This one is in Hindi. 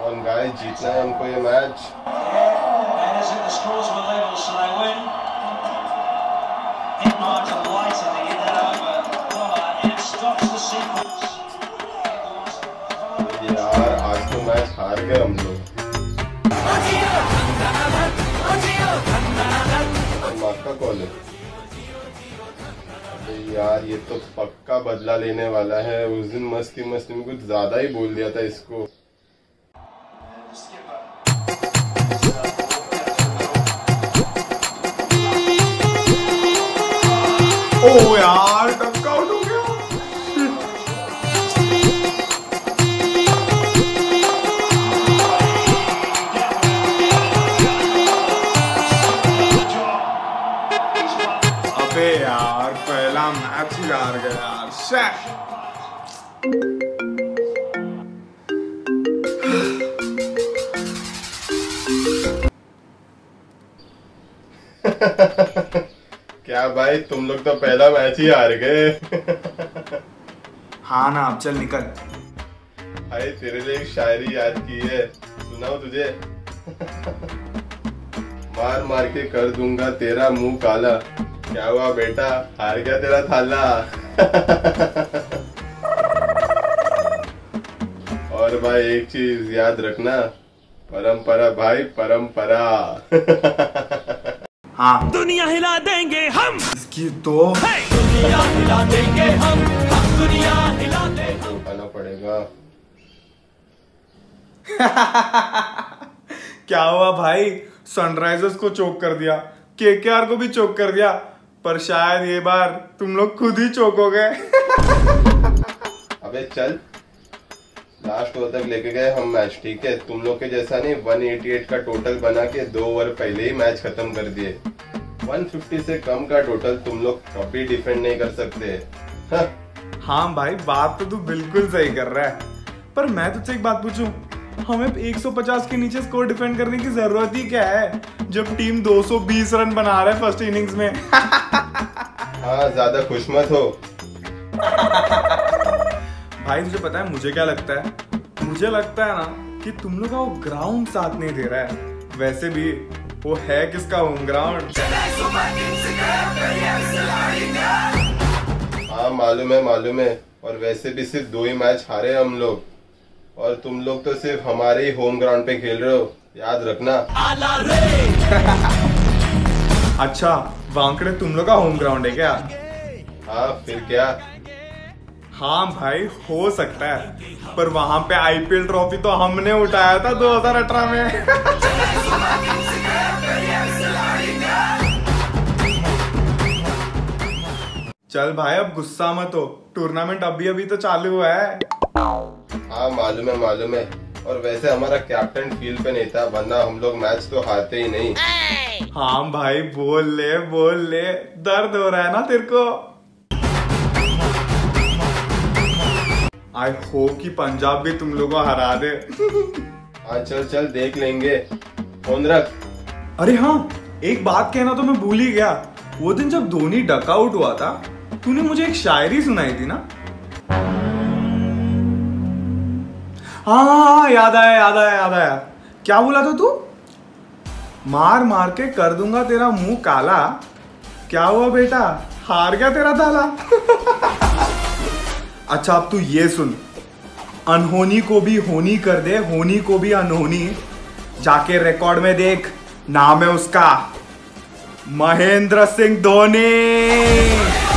ऑन गाइस जीतना है हमको ये मैच. यार आज तो मैच हार गए हम लोग कॉल है यार ये तो पक्का बदला लेने वाला है उस दिन मस्ती मस्ती में कुछ ज़्यादा ही बोल दिया था इसको ओ यार आउट हो गया। अबे यार पहला मैच ही हार गया यार शे क्या भाई? तुम लोग तो पहला मैच ही हार गए। हाँ ना अब चल निकल। भाई तेरे लिए एक शायरी याद की है। सुनाओ तुझे। मार मार के कर दूँगा तेरा मुँह काला। क्या हुआ बेटा? हार गया तेरा थाला। और भाई एक चीज़ याद रखना। परंपरा भाई परंपरा। हाँ। दुनिया हिला देंगे हम। इसकी तो दुनिया हिला देंगे हम। हम दुनिया हिला देंगे उठाना पड़ेगा। क्या हुआ भाई? सनराइजर्स को चोक कर दिया। केकेआर को भी चोक कर दिया। पर शायद ये बार तुम लोग खुद ही चोक हो गए। अबे चल। लास्ट ओवर तक लेके गए हम मैच ठीक है? तुम लोग के जैसा नहीं 188 का टोटल बना के दो ओवर पहले ही मैच खत्म कर दिए। 150 से कम का टोटल तुम लोग कभी डिफेंड नहीं कर सकते। हाँ, हाँ भाई बात तो तू बिल्कुल सही कर रहा है। पर मैं तुझसे एक बात पूछूँ हमें 150 के नीचे स्कोर डिफेंड करने की ज़रूरत ही क्या है जब टीम 220 रन बना रहा है फ़र्स्ट इनिंग्स में? हाँ ज़्यादा खुश मत हो। भाई तुझे पता है मुझे क्या लगता है? मुझे लगता है ना कि तुम लोग का वो ग्राउंड साथ नहीं दे रहा है। वैसे भी वो है किसका होम ग्राउंड हाँ मालूम है मालूम है। और वैसे भी सिर्फ़ दो ही मैच हारे हम लोग। और तुम लोग तो सिर्फ़ हमारे ही होम ग्राउंड पे खेल रहे हो। याद रखना। अच्छा वांकड़े तुम लोग का होम ग्राउंड है क्या? हाँ फिर क्या? हाँ भाई हो सकता है। पर वहाँ पे आईपीएल ट्रॉफी तो हमने उठाया था 2018 में। चल भाई अब गुस्सा मत हो। टूर्नामेंट अभी अभी तो चालू हुआ है। हाँ मालूम है मालूम है। और वैसे हमारा कैप्टन फ़ील्ड पे नहीं था वरना हम लोग मैच तो हारते ही नहीं। हाँ भाई बोल ले बोल ले। दर्द हो रहा है ना तेरे को? आई होप कि पंजाब भी तुम लोगों को हरा दे। हाँ चल चल देख लेंगे। फ़ोन रख। अरे हाँ एक बात कहना तो मैं भूल ही गया। वो दिन जब धोनी डकआउट हुआ था तूने मुझे एक शायरी सुनाई थी ना? हाँ हाँ हाँ याद आया याद आया याद आया। क्या बोला था तू? मार मार के कर दूँगा तेरा मुँह काला। क्या हुआ बेटा? हार गया तेरा ताला। अच्छा अब तू ये सुन। अनहोनी को भी होनी कर दे, होनी को भी अनहोनी। जाके रिकॉर्ड में देख, नाम है उसका। महेंद्र सिंह धोनी।